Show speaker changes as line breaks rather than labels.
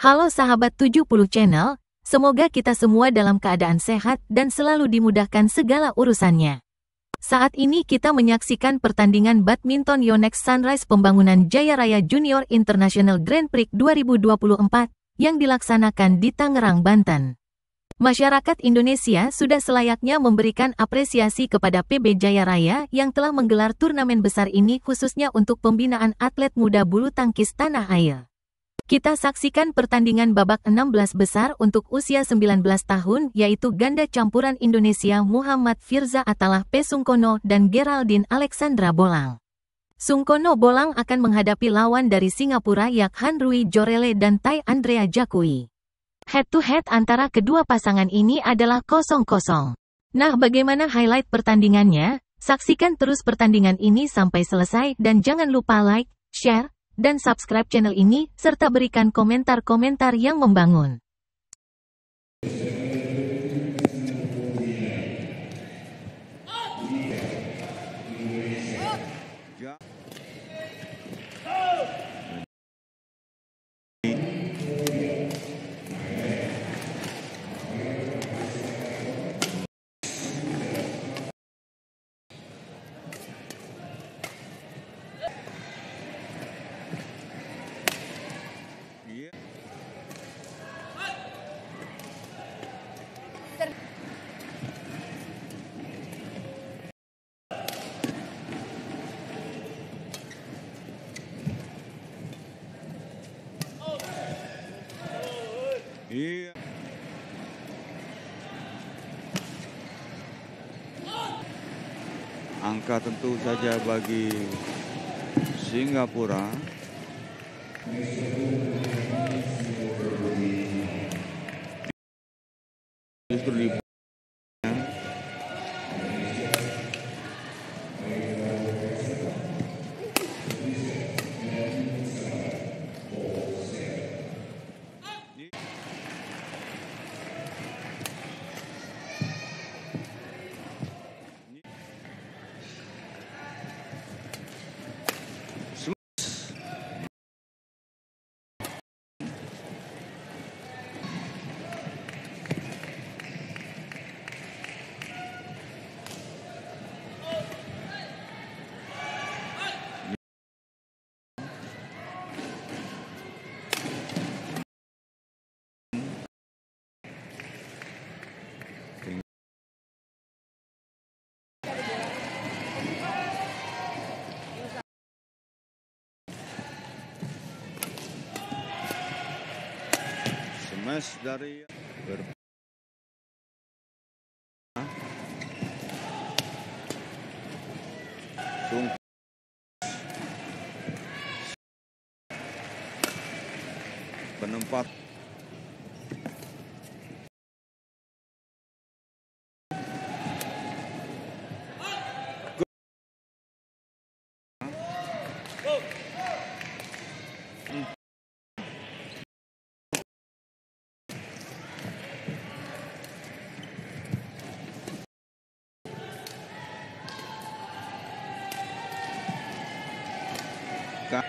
Halo sahabat 70 channel, semoga kita semua dalam keadaan sehat dan selalu dimudahkan segala urusannya. Saat ini kita menyaksikan pertandingan badminton Yonex Sunrise Pembangunan Jaya Raya Junior International Grand Prix 2024 yang dilaksanakan di Tangerang, Banten. Masyarakat Indonesia sudah selayaknya memberikan apresiasi kepada PB Jaya Raya yang telah menggelar turnamen besar ini khususnya untuk pembinaan atlet muda bulu tangkis tanah air. Kita saksikan pertandingan babak 16 besar untuk usia 19 tahun yaitu ganda campuran Indonesia Muhammad Firza Atalah P. Sungkono dan Geraldine Alexandra Bolang. Sungkono Bolang akan menghadapi lawan dari Singapura Yakhan Rui Jorele dan Thai Andrea Jakui. Head-to-head antara kedua pasangan ini adalah kosong-kosong. Nah bagaimana highlight pertandingannya? Saksikan terus pertandingan ini sampai selesai dan jangan lupa like, share, dan subscribe channel ini, serta berikan komentar-komentar yang membangun.
Angka tentu saja bagi Singapura. Justru di smash dari ber penempat cá.